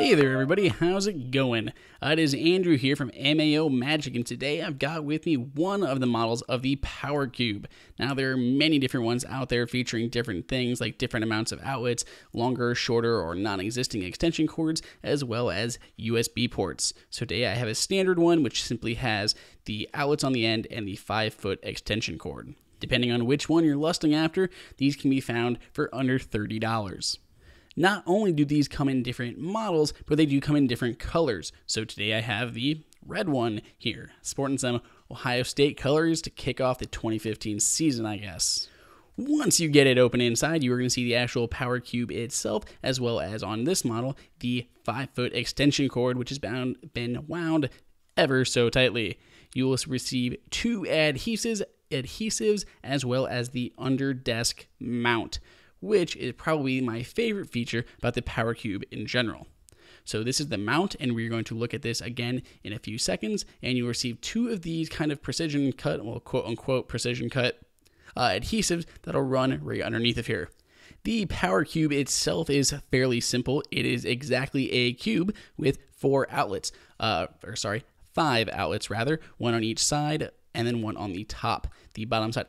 Hey there, everybody. How's it going? Uh, it is Andrew here from MAO Magic, and today I've got with me one of the models of the Power Cube. Now, there are many different ones out there featuring different things like different amounts of outlets, longer, shorter, or non existing extension cords, as well as USB ports. So, today I have a standard one which simply has the outlets on the end and the 5 foot extension cord. Depending on which one you're lusting after, these can be found for under $30. Not only do these come in different models, but they do come in different colors. So today I have the red one here, sporting some Ohio State colors to kick off the 2015 season, I guess. Once you get it open inside, you are going to see the actual Power Cube itself, as well as on this model, the 5 foot extension cord, which has bound, been wound ever so tightly. You will receive two adhesives, adhesives as well as the under desk mount which is probably my favorite feature about the Power Cube in general. So this is the mount, and we're going to look at this again in a few seconds, and you'll receive two of these kind of precision cut, well, quote unquote precision cut uh, adhesives that'll run right underneath of here. The Power Cube itself is fairly simple. It is exactly a cube with four outlets, uh, or sorry, five outlets rather, one on each side and then one on the top. The bottom side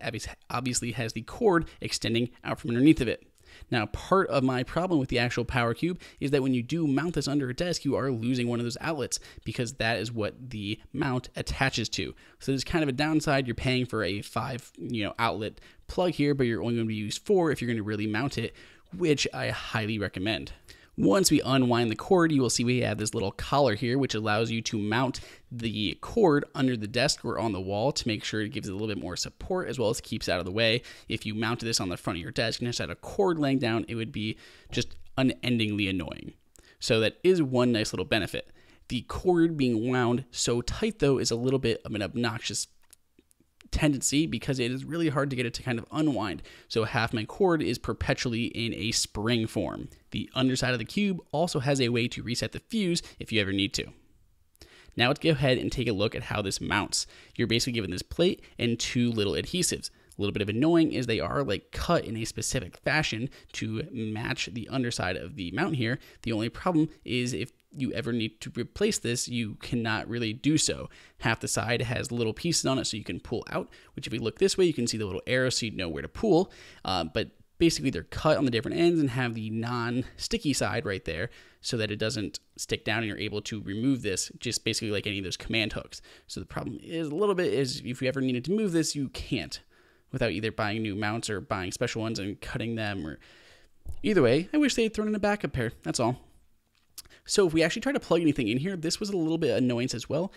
obviously has the cord extending out from underneath of it. Now, part of my problem with the actual Power Cube is that when you do mount this under a desk, you are losing one of those outlets because that is what the mount attaches to. So there's kind of a downside. You're paying for a five, you know, outlet plug here, but you're only going to use four if you're going to really mount it, which I highly recommend. Once we unwind the cord, you will see we have this little collar here, which allows you to mount the cord under the desk or on the wall to make sure it gives it a little bit more support as well as keeps out of the way. If you mounted this on the front of your desk and just had a cord laying down, it would be just unendingly annoying. So that is one nice little benefit. The cord being wound so tight, though, is a little bit of an obnoxious tendency because it is really hard to get it to kind of unwind. So half my cord is perpetually in a spring form. The underside of the cube also has a way to reset the fuse if you ever need to. Now let's go ahead and take a look at how this mounts. You're basically given this plate and two little adhesives. A little bit of annoying is they are like cut in a specific fashion to match the underside of the mount here. The only problem is if you ever need to replace this, you cannot really do so. Half the side has little pieces on it so you can pull out, which if we look this way, you can see the little arrow so you know where to pull. Uh, but basically they're cut on the different ends and have the non-sticky side right there so that it doesn't stick down and you're able to remove this just basically like any of those command hooks. So the problem is a little bit is if you ever needed to move this, you can't without either buying new mounts or buying special ones and cutting them or either way, I wish they had thrown in a backup pair. That's all. So if we actually try to plug anything in here, this was a little bit annoyance as well,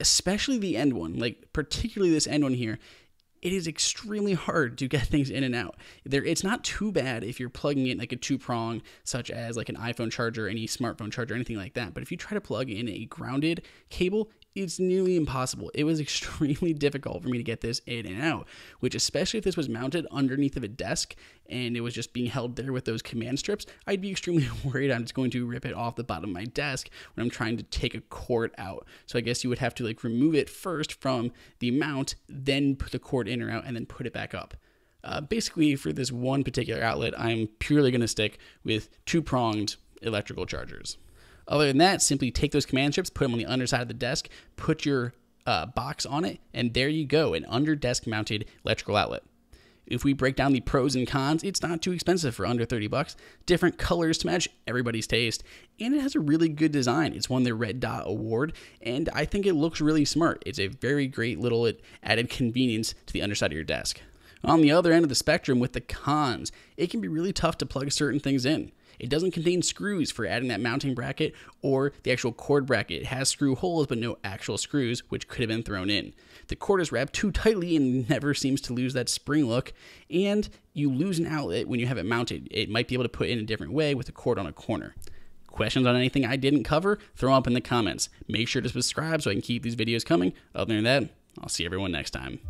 especially the end one, like particularly this end one here. It is extremely hard to get things in and out. There, it's not too bad if you're plugging in like a two prong, such as like an iPhone charger, any smartphone charger, anything like that. But if you try to plug in a grounded cable, it's nearly impossible. It was extremely difficult for me to get this in and out, which, especially if this was mounted underneath of a desk and it was just being held there with those command strips, I'd be extremely worried I'm just going to rip it off the bottom of my desk when I'm trying to take a cord out. So I guess you would have to like remove it first from the mount, then put the cord in or out, and then put it back up. Uh, basically, for this one particular outlet, I'm purely going to stick with two pronged electrical chargers. Other than that, simply take those command strips, put them on the underside of the desk, put your uh, box on it, and there you go, an under desk mounted electrical outlet. If we break down the pros and cons, it's not too expensive for under 30 bucks. Different colors to match everybody's taste, and it has a really good design. It's won the Red Dot Award, and I think it looks really smart. It's a very great little added convenience to the underside of your desk. On the other end of the spectrum, with the cons, it can be really tough to plug certain things in. It doesn't contain screws for adding that mounting bracket or the actual cord bracket. It has screw holes, but no actual screws, which could have been thrown in. The cord is wrapped too tightly and never seems to lose that spring look, and you lose an outlet when you have it mounted. It might be able to put in a different way with the cord on a corner. Questions on anything I didn't cover? Throw up in the comments. Make sure to subscribe so I can keep these videos coming. Other than that, I'll see everyone next time.